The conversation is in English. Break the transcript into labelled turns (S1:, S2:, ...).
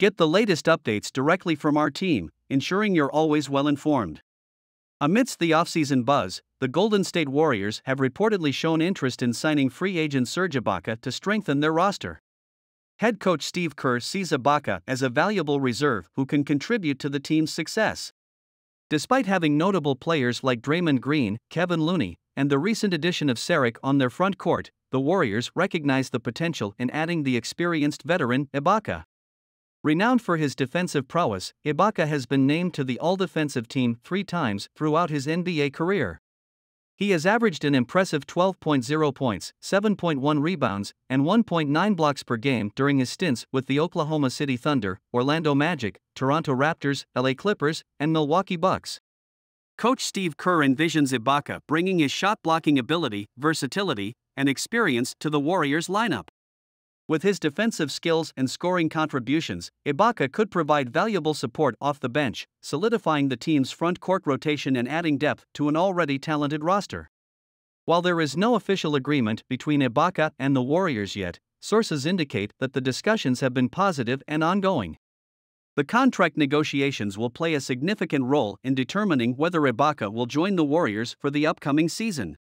S1: Get the latest updates directly from our team, ensuring you're always well informed. Amidst the offseason buzz, the Golden State Warriors have reportedly shown interest in signing free agent Serge Ibaka to strengthen their roster. Head coach Steve Kerr sees Ibaka as a valuable reserve who can contribute to the team's success. Despite having notable players like Draymond Green, Kevin Looney, and the recent addition of Saric on their front court, the Warriors recognize the potential in adding the experienced veteran Ibaka. Renowned for his defensive prowess, Ibaka has been named to the All Defensive Team three times throughout his NBA career. He has averaged an impressive 12.0 points, 7.1 rebounds, and 1.9 blocks per game during his stints with the Oklahoma City Thunder, Orlando Magic, Toronto Raptors, LA Clippers, and Milwaukee Bucks. Coach Steve Kerr envisions Ibaka bringing his shot blocking ability, versatility, and experience to the Warriors lineup. With his defensive skills and scoring contributions, Ibaka could provide valuable support off the bench, solidifying the team's front court rotation and adding depth to an already talented roster. While there is no official agreement between Ibaka and the Warriors yet, sources indicate that the discussions have been positive and ongoing. The contract negotiations will play a significant role in determining whether Ibaka will join the Warriors for the upcoming season.